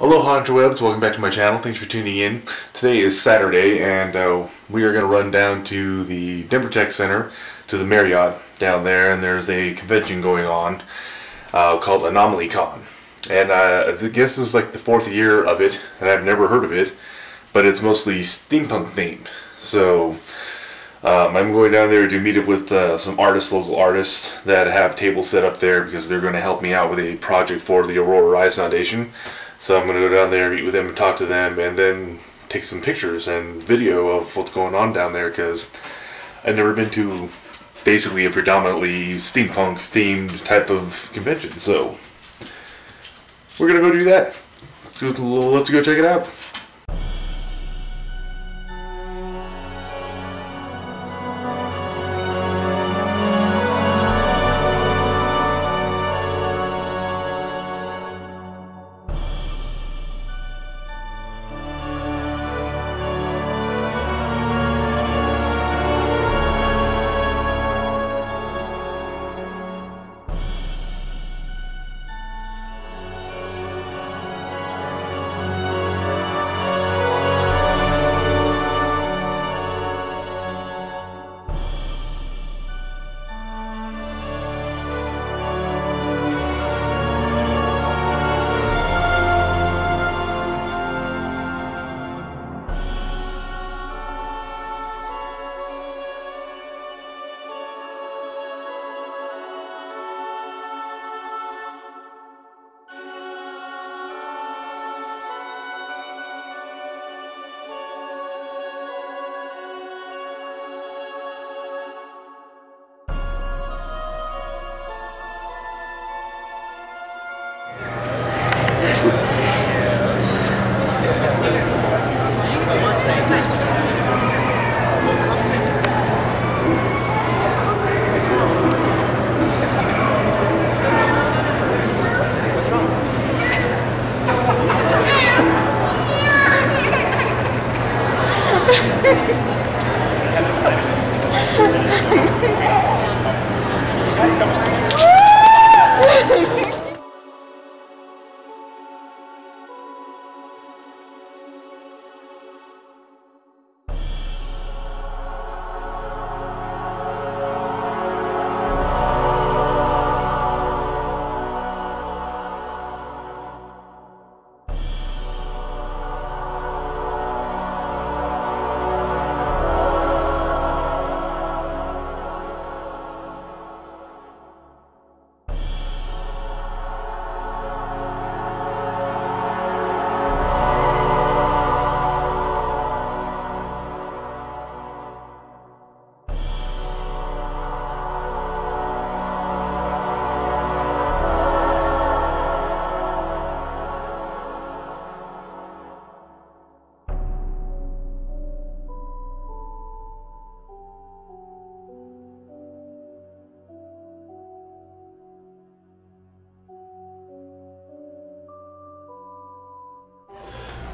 Aloha interwebs, welcome back to my channel. Thanks for tuning in. Today is Saturday and uh, we are going to run down to the Denver Tech Center to the Marriott down there and there's a convention going on uh, called Anomaly Con. And uh, I guess this is like the fourth year of it and I've never heard of it, but it's mostly steampunk themed. So um, I'm going down there to meet up with uh, some artists, local artists that have tables set up there because they're going to help me out with a project for the Aurora Rise Foundation. So I'm to go down there, meet with them, and talk to them, and then take some pictures and video of what's going on down there because I've never been to basically a predominantly steampunk themed type of convention. So we're going to go do that. Let's go check it out.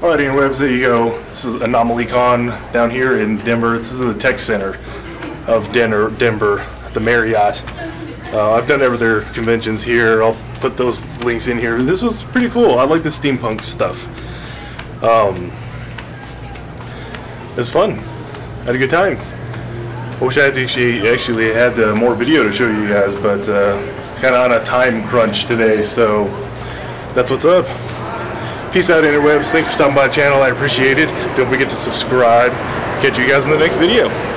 Alright, interwebs, there you go. This is Anomaly Con down here in Denver. This is the tech center of Denver, Denver the Marriott. Uh, I've done other conventions here. I'll put those links in here. This was pretty cool. I like the steampunk stuff. Um, it's fun. Had a good time. I wish I had actually actually had uh, more video to show you guys, but uh, it's kind of on a time crunch today, so that's what's up. Peace out, interwebs. Thanks for stopping by the channel. I appreciate it. Don't forget to subscribe. Catch you guys in the next video.